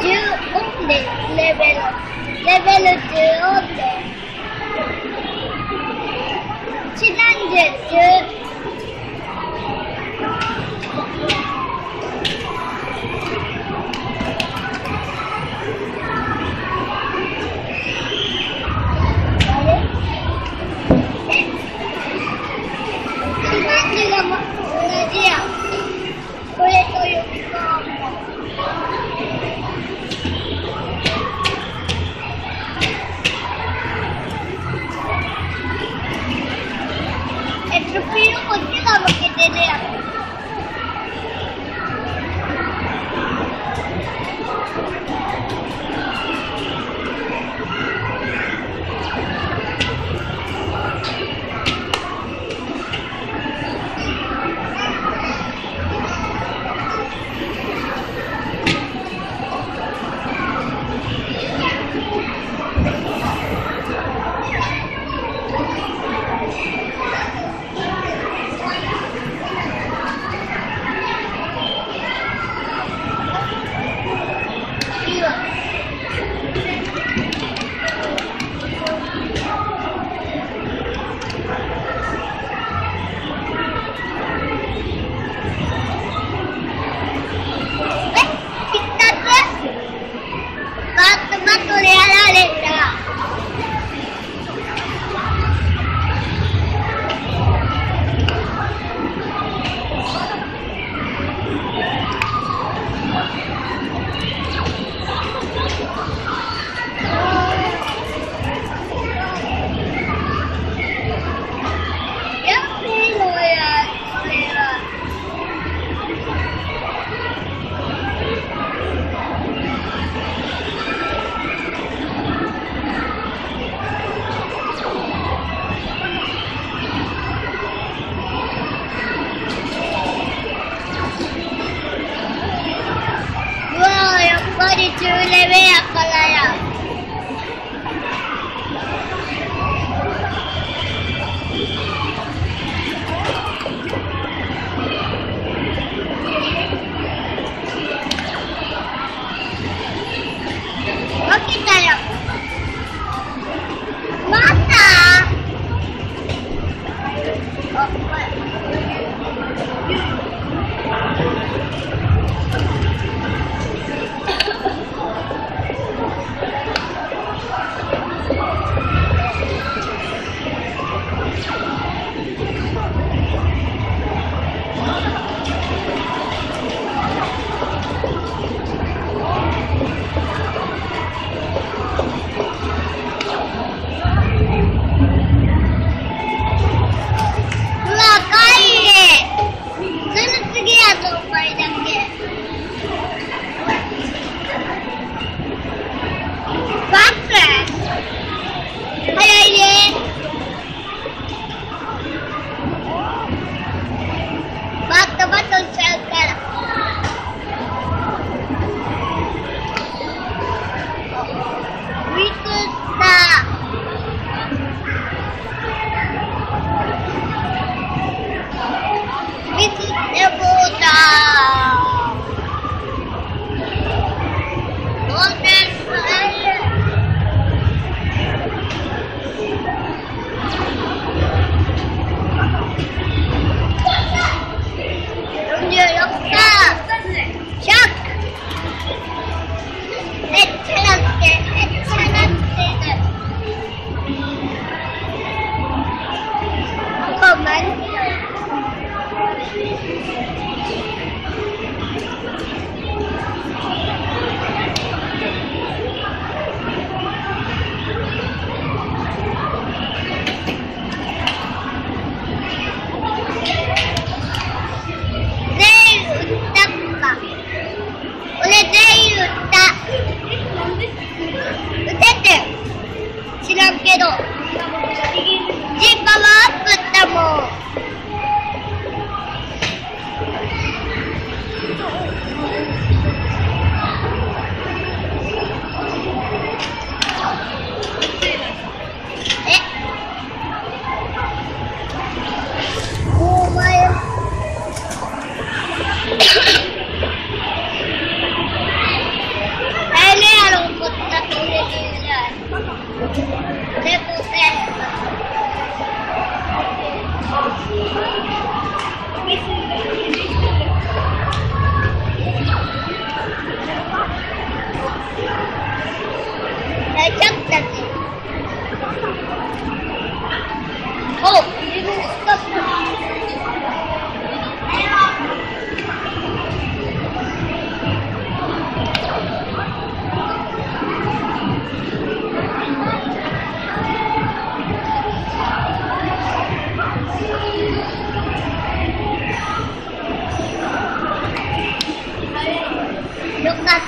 14で、レベル。レベル14です。就那边也过来呀。けど对不是。那